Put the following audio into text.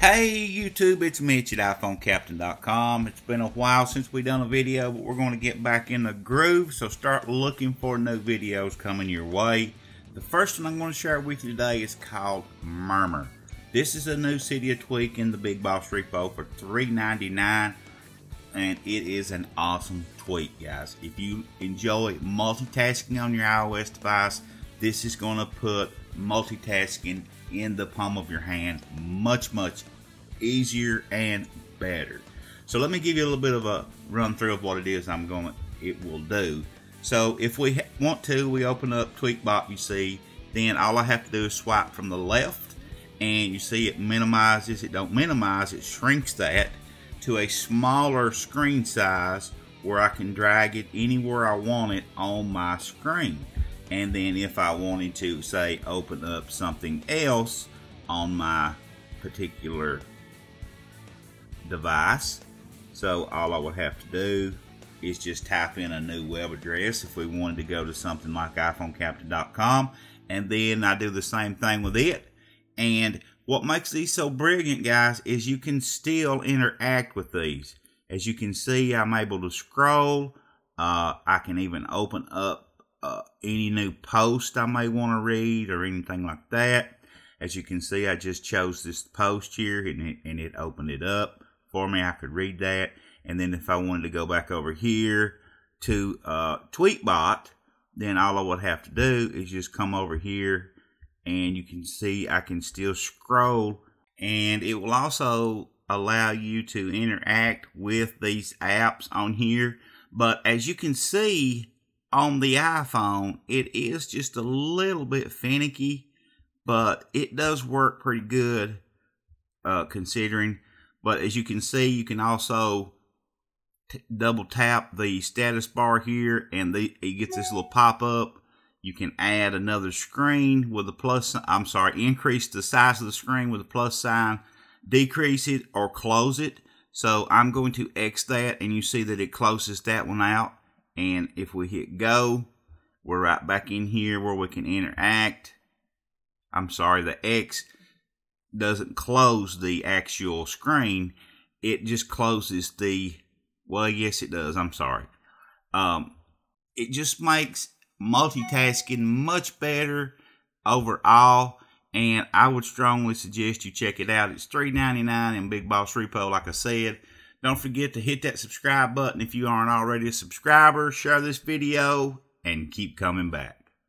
Hey YouTube, it's Mitch at iPhoneCaptain.com. It's been a while since we done a video, but we're going to get back in the groove, so start looking for new videos coming your way. The first one I'm going to share with you today is called Mirmir. This is a new Cydia tweak in the BigBoss repo for $3.99, and it is an awesome tweak, guys. If you enjoy multitasking on your iOS device, this is going to put multitasking in the palm of your hand much, much easier and better. So let me give you a little bit of a run through of what it is I'm going it will do. So if we want to, we open up TweakBot, you see, then all I have to do is swipe from the left and you see it minimizes, it don't minimize, it shrinks that to a smaller screen size where I can drag it anywhere I want it on my screen. And then if I wanted to say open up something else on my particular device. So all I would have to do is just type in a new web address if we wanted to go to something like iPhoneCaptain.com and then I do the same thing with it. And what makes these so brilliant, guys, is you can still interact with these. As you can see, I'm able to scroll. Uh, I can even open up uh, any new post I may want to read or anything like that. As you can see, I just chose this post here and it, and it opened it up for me. I could read that. And then if I wanted to go back over here to uh, TweakBot, then all I would have to do is just come over here and you can see I can still scroll and it will also allow you to interact with these apps on here. But as you can see, on the iPhone, it is just a little bit finicky, but it does work pretty good uh, considering. But as you can see, you can also double tap the status bar here and the, it gets this little pop up. You can add another screen with a plus, I'm sorry, increase the size of the screen with a plus sign, decrease it or close it. So I'm going to X that and you see that it closes that one out and if we hit go, we're right back in here where we can interact. I'm sorry, the X doesn't close the actual screen. It just closes the, well, yes, it does. I'm sorry. Um, it just makes multitasking much better overall. And I would strongly suggest you check it out. It's $3.99 in BigBoss Repo, like I said. Don't forget to hit that subscribe button if you aren't already a subscriber. Share this video and keep coming back.